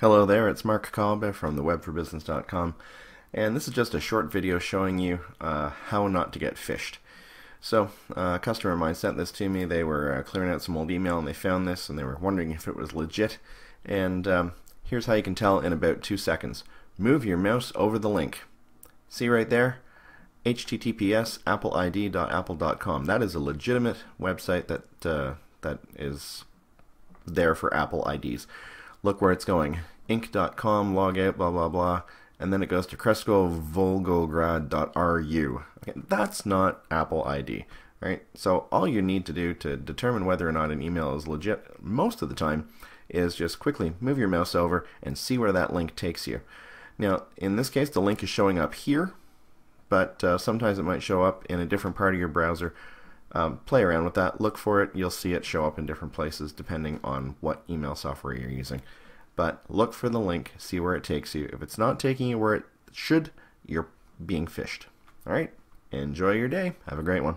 Hello there, it's Mark Kawabe from thewebforbusiness.com and this is just a short video showing you uh, how not to get phished. So uh, a customer of mine sent this to me, they were uh, clearing out some old email and they found this and they were wondering if it was legit and um, here's how you can tell in about two seconds. Move your mouse over the link. See right there? https appleid.apple.com. That is a legitimate website that uh, that is there for Apple IDs. Look where it's going. Inc.com, log out, blah blah blah, and then it goes to kreskovolgograd.ru. Okay, that's not Apple ID, right? So all you need to do to determine whether or not an email is legit, most of the time, is just quickly move your mouse over and see where that link takes you. Now, in this case, the link is showing up here but uh, sometimes it might show up in a different part of your browser. Um, play around with that, look for it, you'll see it show up in different places depending on what email software you're using. But look for the link, see where it takes you. If it's not taking you where it should, you're being phished. Alright, enjoy your day. Have a great one.